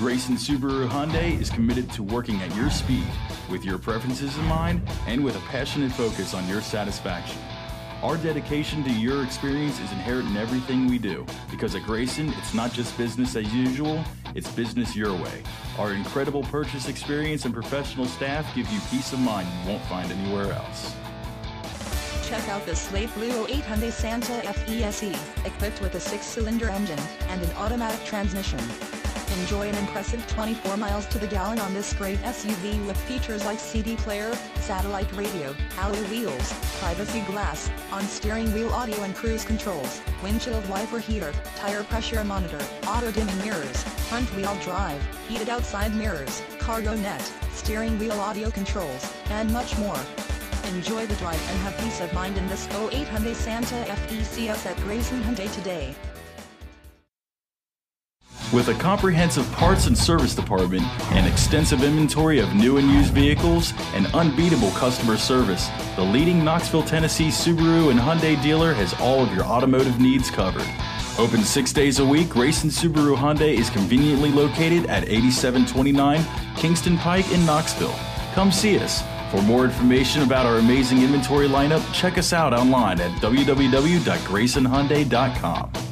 Grayson Subaru Hyundai is committed to working at your speed, with your preferences in mind, and with a passionate focus on your satisfaction. Our dedication to your experience is inherent in everything we do, because at Grayson, it's not just business as usual, it's business your way. Our incredible purchase experience and professional staff give you peace of mind you won't find anywhere else. Check out the Slate Blue 08 Hyundai Santa Fe SE, equipped with a six-cylinder engine and an automatic transmission. Enjoy an impressive 24 miles to the gallon on this great SUV with features like CD player, satellite radio, alloy wheels, privacy glass, on steering wheel audio and cruise controls, windshield wiper heater, tire pressure monitor, auto dimming mirrors, front wheel drive, heated outside mirrors, cargo net, steering wheel audio controls, and much more. Enjoy the drive and have peace of mind in this 08 Hyundai Santa FECS at Grayson Hyundai today. With a comprehensive parts and service department, an extensive inventory of new and used vehicles, and unbeatable customer service, the leading Knoxville, Tennessee Subaru and Hyundai dealer has all of your automotive needs covered. Open six days a week, Grayson Subaru Hyundai is conveniently located at 8729 Kingston Pike in Knoxville. Come see us. For more information about our amazing inventory lineup, check us out online at www.graysonhyundai.com.